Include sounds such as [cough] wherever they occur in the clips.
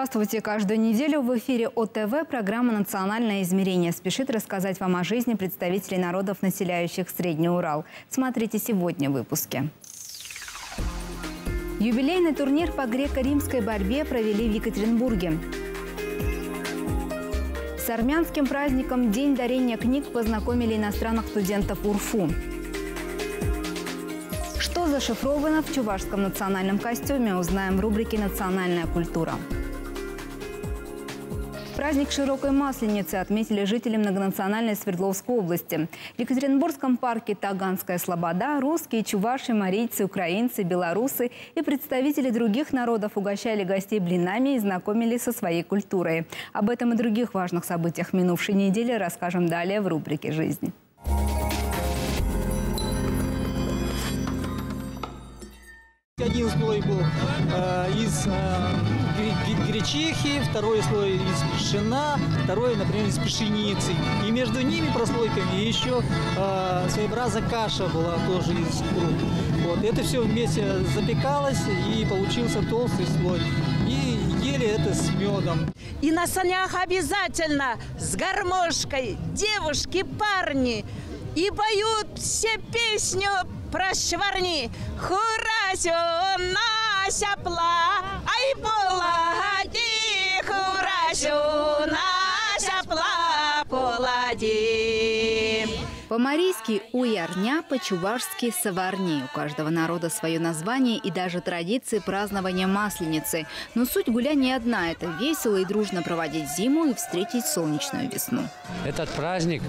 Здравствуйте! Каждую неделю в эфире ОТВ программа «Национальное измерение» спешит рассказать вам о жизни представителей народов, населяющих Средний Урал. Смотрите сегодня в выпуске. Юбилейный турнир по греко-римской борьбе провели в Екатеринбурге. С армянским праздником День дарения книг познакомили иностранных студентов УРФУ. Что зашифровано в чувашском национальном костюме, узнаем в рубрике «Национальная культура». Праздник широкой масленицы отметили жители многонациональной Свердловской области. В Екатеринбургском парке Таганская Слобода русские, чуваши, марийцы, украинцы, белорусы и представители других народов угощали гостей блинами и знакомили со своей культурой. Об этом и других важных событиях минувшей недели расскажем далее в рубрике «Жизнь». Один слой был э, из э, гречихи, второй слой из пшена, второй, например, из пшеницы. И между ними прослойками еще э, своеобразная каша была тоже из круп. Вот. Это все вместе запекалось и получился толстый слой. И ели это с медом. И на санях обязательно с гармошкой девушки, парни. И поют все песню про шварни. Хурасю Нася пла, ай полади, хурасю По-марийски уярня, по-чувашски саварни. У каждого народа свое название и даже традиции празднования Масленицы. Но суть гуляния одна – это весело и дружно проводить зиму и встретить солнечную весну. Этот праздник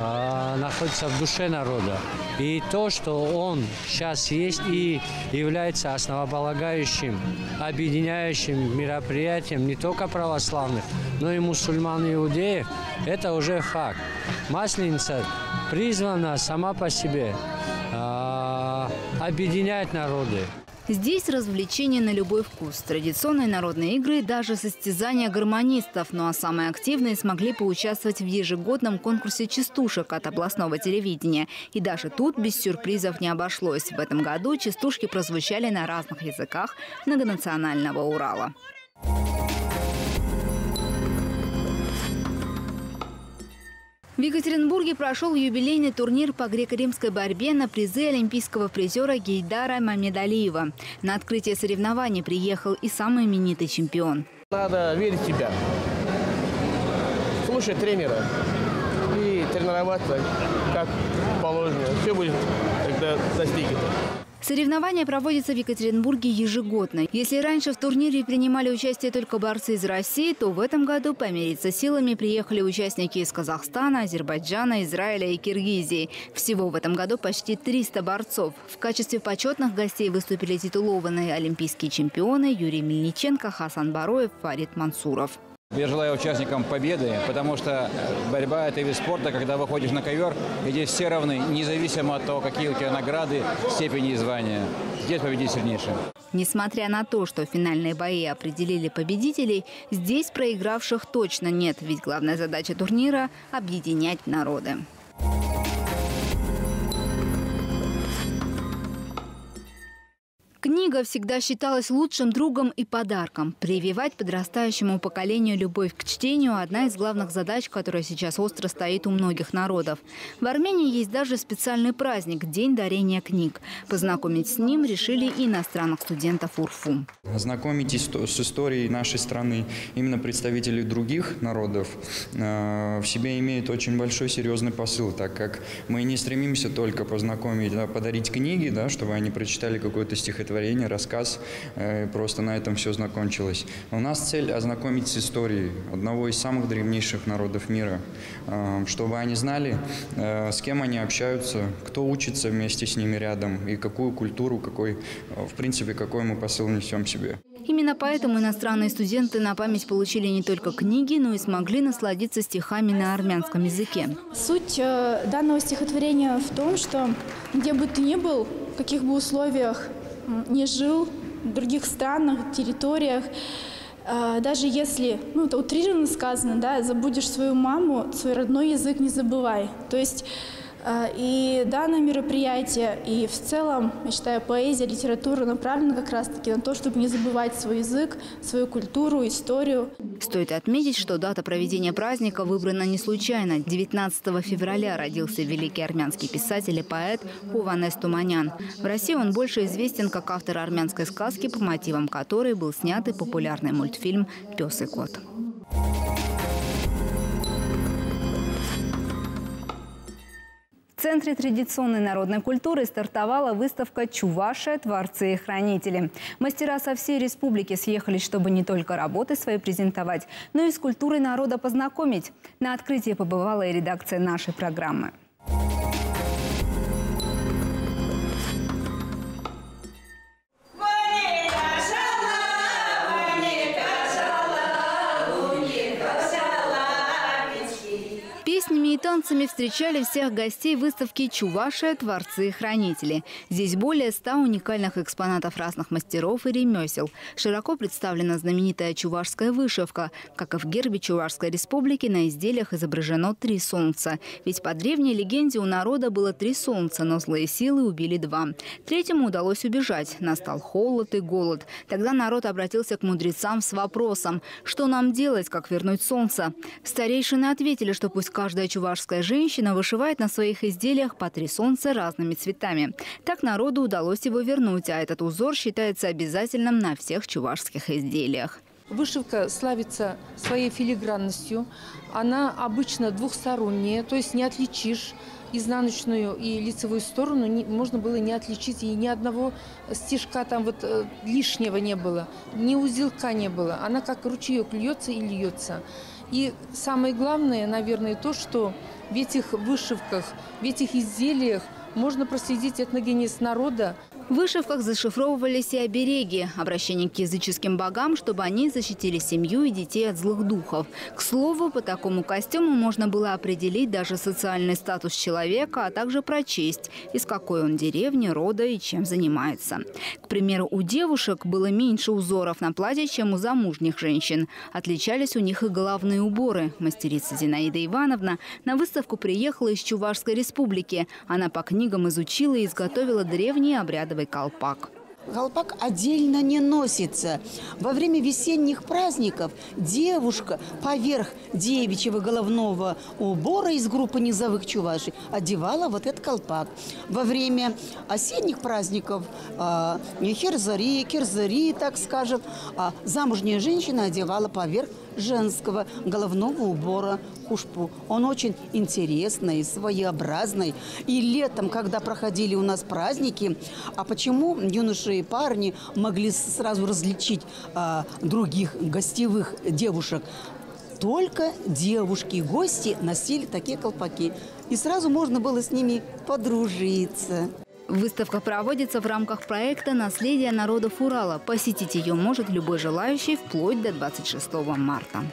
э, находится в душе народа. И то, что он сейчас есть и является основополагающим, объединяющим мероприятием не только православных, но и мусульман и иудеев, это уже факт. Масленица призвана сама по себе э, объединять народы. Здесь развлечения на любой вкус. Традиционные народные игры даже состязания гармонистов. Ну а самые активные смогли поучаствовать в ежегодном конкурсе частушек от областного телевидения. И даже тут без сюрпризов не обошлось. В этом году частушки прозвучали на разных языках многонационального Урала. В Екатеринбурге прошел юбилейный турнир по греко-римской борьбе на призы олимпийского призера Гейдара Мамедалиева. На открытие соревнований приехал и самый именитый чемпион. Надо верить в себя, слушать тренера и тренироваться как положено. Все будет, когда достигнет. Соревнования проводятся в Екатеринбурге ежегодно. Если раньше в турнире принимали участие только борцы из России, то в этом году помериться силами приехали участники из Казахстана, Азербайджана, Израиля и Киргизии. Всего в этом году почти 300 борцов. В качестве почетных гостей выступили титулованные олимпийские чемпионы Юрий Мельниченко, Хасан Бароев, Фарид Мансуров. Я желаю участникам победы, потому что борьба – это вид спорта, когда выходишь на ковер, где все равны, независимо от того, какие у тебя награды, степени и звания. Здесь победит сильнейший. Несмотря на то, что финальные бои определили победителей, здесь проигравших точно нет, ведь главная задача турнира – объединять народы. Книга всегда считалась лучшим другом и подарком. Прививать подрастающему поколению любовь к чтению – одна из главных задач, которая сейчас остро стоит у многих народов. В Армении есть даже специальный праздник – День дарения книг. Познакомить с ним решили и иностранных студентов УРФУ. Знакомитесь с историей нашей страны. Именно представители других народов э, в себе имеют очень большой серьезный посыл, так как мы не стремимся только познакомить, да, подарить книги, да, чтобы они прочитали какое-то стихотворение, стихотворение, рассказ, э, просто на этом все закончилось. У нас цель ознакомить с историей одного из самых древнейших народов мира, э, чтобы они знали, э, с кем они общаются, кто учится вместе с ними рядом и какую культуру, какой, в принципе, какой мы посыл несем себе. Именно поэтому иностранные студенты на память получили не только книги, но и смогли насладиться стихами на армянском языке. Суть данного стихотворения в том, что где бы ты ни был, в каких бы условиях не жил в других странах, территориях, а, даже если, ну, это утрированно сказано, да, забудешь свою маму, свой родной язык не забывай. То есть И данное мероприятие, и в целом, я считаю, поэзия, литература направлена как раз-таки на то, чтобы не забывать свой язык, свою культуру, историю. Стоит отметить, что дата проведения праздника выбрана не случайно. 19 февраля родился великий армянский писатель и поэт Хованес Туманян. В России он больше известен как автор армянской сказки, по мотивам которой был снят и популярный мультфильм «Пес и кот». В Центре традиционной народной культуры стартовала выставка «Чувашия. Творцы и хранители». Мастера со всей республики съехались, чтобы не только работы свои презентовать, но и с культурой народа познакомить. На открытии побывала и редакция нашей программы. Танцами встречали всех гостей выставки «Чувашия. Творцы и хранители». Здесь более ста уникальных экспонатов разных мастеров и ремесел. Широко представлена знаменитая чувашская вышивка. Как и в гербе Чувашской республики, на изделиях изображено три солнца. Ведь по древней легенде у народа было три солнца, но злые силы убили два. Третьему удалось убежать. Настал холод и голод. Тогда народ обратился к мудрецам с вопросом, что нам делать, как вернуть солнце. Старейшины ответили, что пусть каждая чувашская женщина вышивает на своих изделиях по три солнца разными цветами. Так народу удалось его вернуть, а этот узор считается обязательным на всех чувашских изделиях. Вышивка славится своей филигранностью. Она обычно двухсторонняя, то есть не отличишь изнаночную и лицевую сторону не, можно было не отличить, и ни одного стежка там вот э, лишнего не было, ни узелка не было. Она как ручеек льется и льется. И самое главное, наверное, то, что в этих вышивках, в этих изделиях можно проследить этногенез народа, В вышивках зашифровывались и обереги, обращение к языческим богам, чтобы они защитили семью и детей от злых духов. К слову, по такому костюму можно было определить даже социальный статус человека, а также прочесть, из какой он деревни, рода и чем занимается. К примеру, у девушек было меньше узоров на платье, чем у замужних женщин. Отличались у них и головные уборы. Мастерица Зинаида Ивановна на выставку приехала из Чувашской республики. Она по книгам изучила и изготовила древний обрядовый колпак. Колпак отдельно не носится. Во время весенних праздников девушка поверх девичьего головного убора из группы низовых чувашей одевала вот этот колпак. Во время осенних праздников э, херзари, кирзари, так скажем, а замужняя женщина одевала поверх женского головного убора хушпу. Он очень интересный, своеобразный. И летом, когда проходили у нас праздники, а почему юноши и парни могли сразу различить а, других гостевых девушек? Только девушки, гости носили такие колпаки. И сразу можно было с ними подружиться. Выставка проводится в рамках проекта «Наследие народов Урала». Посетить ее может любой желающий вплоть до 26 марта.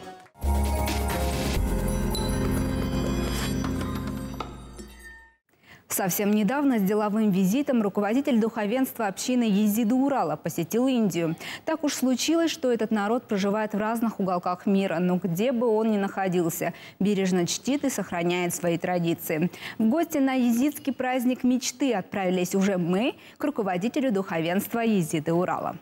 Совсем недавно с деловым визитом руководитель духовенства общины Езиды Урала посетил Индию. Так уж случилось, что этот народ проживает в разных уголках мира, но где бы он ни находился, бережно чтит и сохраняет свои традиции. В гости на езидский праздник мечты отправились уже мы к руководителю духовенства Езиды Урала.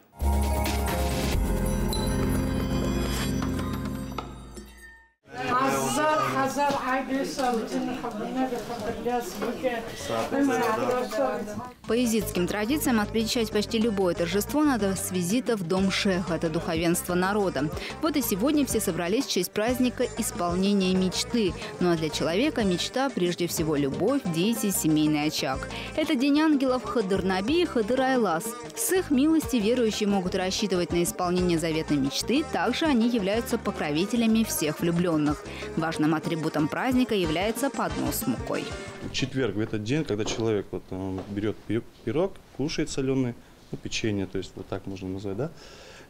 По езидским традициям отмечать почти любое торжество надо с визита в дом шеха, это духовенство народа. Вот и сегодня все собрались в честь праздника исполнения мечты. Ну а для человека мечта прежде всего любовь, дети, семейный очаг. Это день ангелов Хадырнаби и Хадыр Айлас. С их милости верующие могут рассчитывать на исполнение заветной мечты, также они являются покровителями всех влюбленных. Важным атрибутом праздника является поднос с мукой. четверг, в этот день, когда человек вот, он берет пи- пирог, кушает соленый, ну, печенье, то есть вот так можно назвать, да,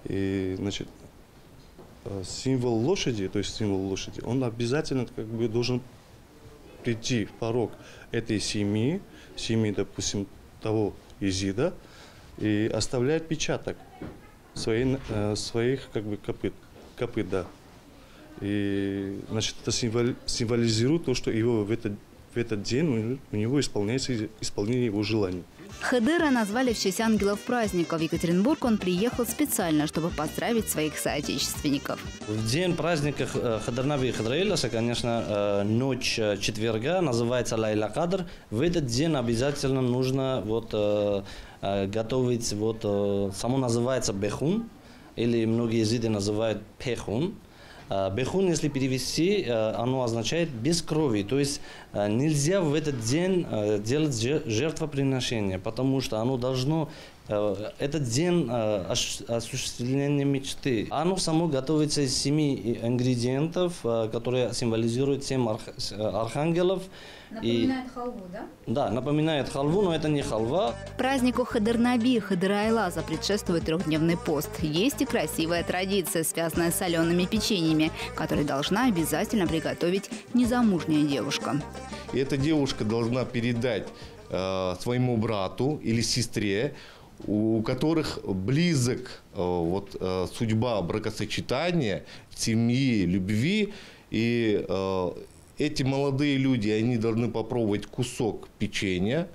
и, значит, э, символ лошади, то есть символ лошади, он обязательно как бы должен прийти в порог этой семьи, семьи, допустим, того езида, и оставляет отпечаток своей, э, своих как бы копыт, копыт, да. И, значит, это символ- символизирует то, что его в этот, в в этот день у него исполняется исполнение его желаний. Хедера назвали в честь ангелов праздника. В Екатеринбург он приехал специально, чтобы поздравить своих соотечественников. В день праздника Хадернави и Хадраиласа, конечно, ночь четверга называется Лайла Кадр. В этот день обязательно нужно вот, готовить, вот, само называется бехун, или многие языки называют пехун. Бехун, если перевести, оно означает без крови. То есть нельзя в этот день делать жертвоприношение, потому что оно должно этот день осуществления мечты. Оно само готовится из семи ингредиентов, которые символизируют семь архангелов. Напоминает и... халву, да? Да, напоминает халву, но это не халва. Празднику Хадернаби, Хадерайлаза предшествует трехдневный пост. Есть и красивая традиция, связанная с солеными печеньями, которые должна обязательно приготовить незамужняя девушка. И эта девушка должна передать э, своему брату или сестре, у которых близок э, вот, э, судьба бракосочетания, семьи, любви и э, эти молодые люди, они должны попробовать кусок печенья,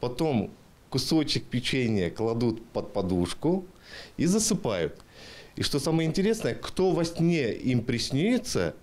потом кусочек печенья кладут под подушку и засыпают. И что самое интересное, кто во сне им приснится,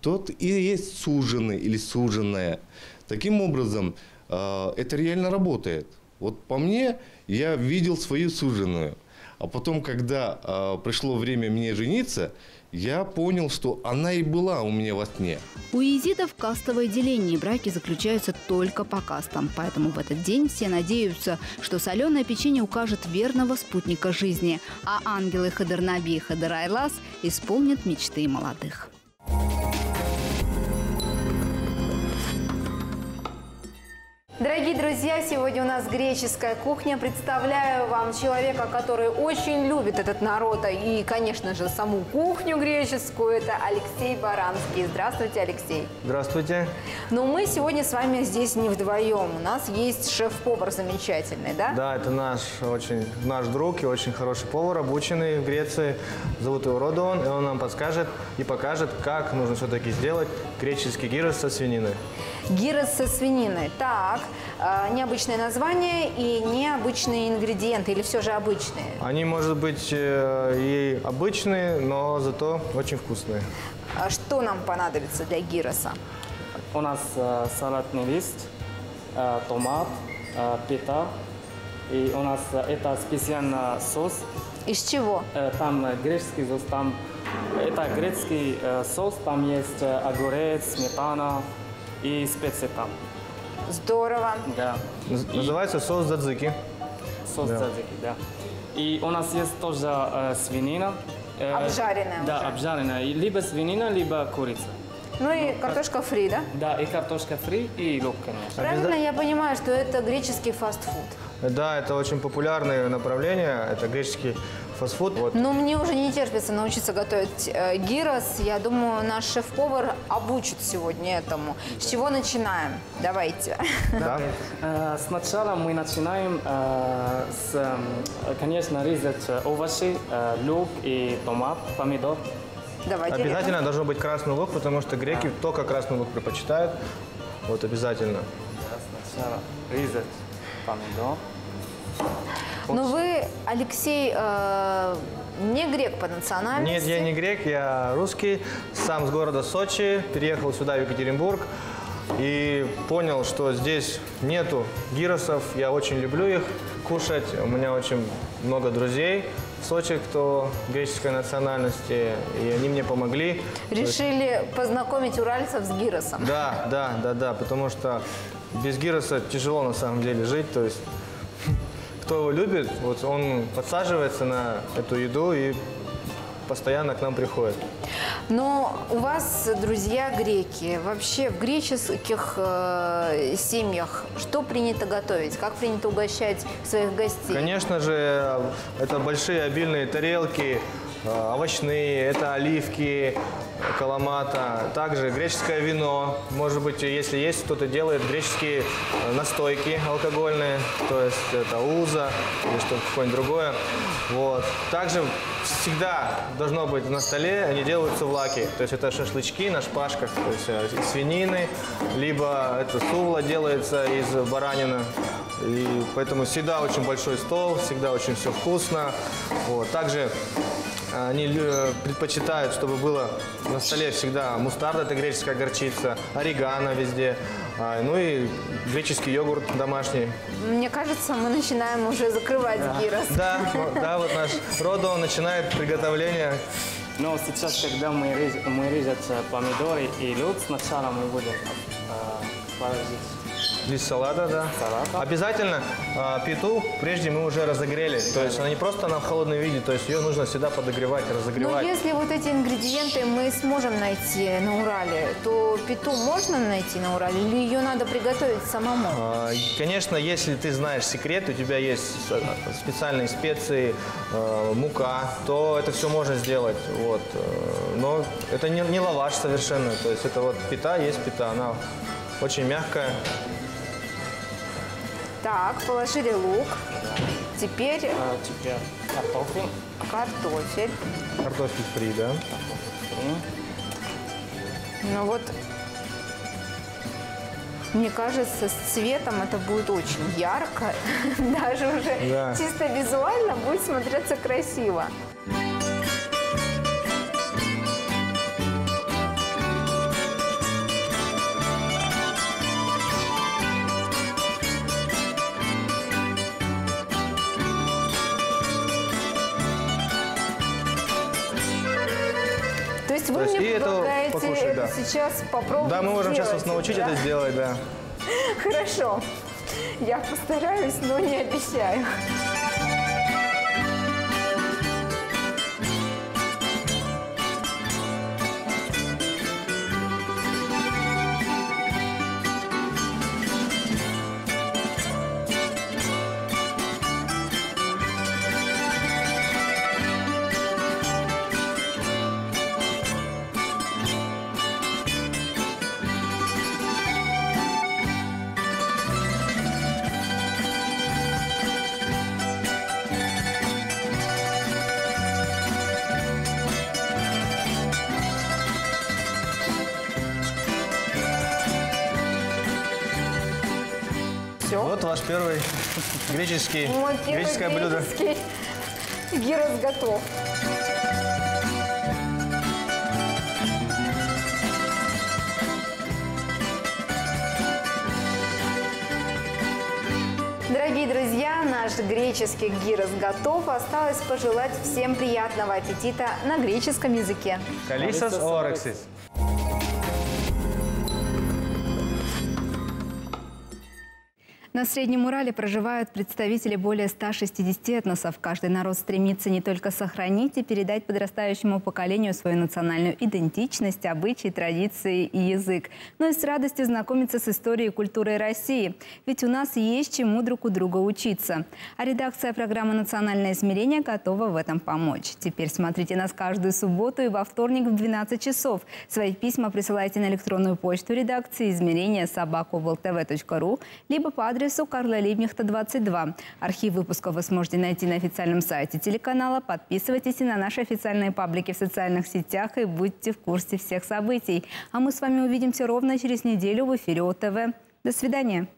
тот и есть суженый или суженая. Таким образом, это реально работает. Вот по мне, я видел свою суженую. А потом, когда э, пришло время мне жениться, я понял, что она и была у меня во сне. У езидов кастовое деление, и браки заключаются только по кастам. Поэтому в этот день все надеются, что соленое печенье укажет верного спутника жизни, а ангелы Хадернаби и Хадерайлас исполнят мечты молодых. Дорогие друзья, сегодня у нас греческая кухня. Представляю вам человека, который очень любит этот народ и, конечно же, саму кухню греческую. Это Алексей Баранский. Здравствуйте, Алексей. Здравствуйте. Но мы сегодня с вами здесь не вдвоем. У нас есть шеф-повар замечательный, да? Да, это наш очень наш друг и очень хороший повар, обученный в Греции. Зовут его Родон, и он нам подскажет и покажет, как нужно все-таки сделать греческий гирос со свининой. Гирос со свининой. Так, необычное название и необычные ингредиенты, или все же обычные? Они, может быть, э, и обычные, но зато очень вкусные. А что нам понадобится для гироса? У нас э, салатный лист, э, томат, э, пита. И у нас э, это специальный сос. Из чего? Э, там э, греческий сос, там это грецкий э, сос, там есть э, огурец, сметана, и специи там. Здорово. Да. Называется соус дзадзики. Соус да. дзадзики, да. И у нас есть тоже э, свинина. Э, обжаренная Да, уже. обжаренная. Либо свинина, либо курица. Ну и картошка фри, да? Да, и картошка фри, и лук, конечно. Правильно я понимаю, что это греческий фастфуд? Да, это очень популярное направление. Это греческий фастфуд. Вот. Ну, мне уже не терпится научиться готовить э, гирос. Я думаю, наш шеф-повар обучит сегодня этому. С чего начинаем? Давайте. Да. Э, сначала мы начинаем э, с, э, конечно, резать овощи, э, лук и томат, помидор. Давайте. Обязательно режем. должен быть красный лук, потому что греки Да. только красный лук предпочитают. Вот обязательно. Да, сначала резать помидор. Но вы, Алексей, э, не грек по национальности. Нет, я не грек, я русский, сам с города Сочи, переехал сюда, в Екатеринбург, и понял, что здесь нету гиросов, я очень люблю их кушать, у меня очень много друзей в Сочи, кто греческой национальности, и они мне помогли. Решили познакомить уральцев с гиросом. Да, да, да, да, потому что без гироса тяжело на самом деле жить, то есть кто его любит, вот он подсаживается на эту еду и постоянно к нам приходит. Но у вас друзья греки. Вообще в греческих э, семьях что принято готовить? Как принято угощать своих гостей? Конечно же, это большие обильные тарелки, овощные, это оливки, каламата, также греческое вино. Может быть, если есть, кто-то делает греческие э, настойки алкогольные, то есть это уза или что-то какое-нибудь другое. Вот. Также всегда должно быть на столе, они делают сувлаки. То есть это шашлычки на шпажках, то есть э, свинины, либо это сувла делается из баранины. И поэтому всегда очень большой стол, всегда очень все вкусно. Вот. Также они предпочитают, чтобы было на столе всегда мустарда, это греческая горчица, орегано везде, а, ну и греческий йогурт домашний. Мне кажется, мы начинаем уже закрывать гирос. Да, да, вот наш Родо начинает приготовление. Но сейчас, когда мы, э, помидоры и лук, сначала мы будем э, положить Лист салата, да. Обязательно а, питу прежде мы уже разогрели. То есть она не просто она в холодном виде, то есть ее нужно всегда подогревать, Но разогревать. если вот эти ингредиенты мы сможем найти на Урале, то питу можно найти на Урале или ее надо приготовить самому? А, Конечно, если ты знаешь секрет, у тебя есть э, специальные специи, э, мука, то это все можно сделать. Вот. э, Но это не, не лаваш совершенно. То есть это вот пита есть пита, она очень мягкая. Так, положили лук. Теперь э, теперь картофель. картофель. Картофель фри, да? Ну вот, мне кажется, с цветом это будет очень ярко. [laughs] Даже уже Да. чисто визуально будет смотреться красиво. Есть вы То есть мне это предлагаете покушать, да. сейчас попробовать Да, мы можем сейчас вас сделать, научить да? это сделать, да. [laughs] Хорошо. Я постараюсь, но не обещаю. Ваш первый греческий, Мой первый греческое блюдо. греческий гирос готов. Дорогие друзья, наш греческий гирос готов. Осталось пожелать всем приятного аппетита на греческом языке. Калисос орексис. На Среднем Урале проживают представители более 160 этносов. Каждый народ стремится не только сохранить и передать подрастающему поколению свою национальную идентичность, обычаи, традиции и язык, но и с радостью знакомиться с историей и культурой России. Ведь у нас есть чему друг у друга учиться. А редакция программы «Национальное измерение» готова в этом помочь. Теперь смотрите нас каждую субботу и во вторник в 12 часов. Свои письма присылайте на электронную почту редакции измерения собаку.влтв.ру либо по адресу Карла Либнихта, 22. Архив выпусков вы сможете найти на официальном сайте телеканала. Подписывайтесь и на наши официальные паблики в социальных сетях и будьте в курсе всех событий. А мы с вами увидимся ровно через неделю в эфире ОТВ. До свидания.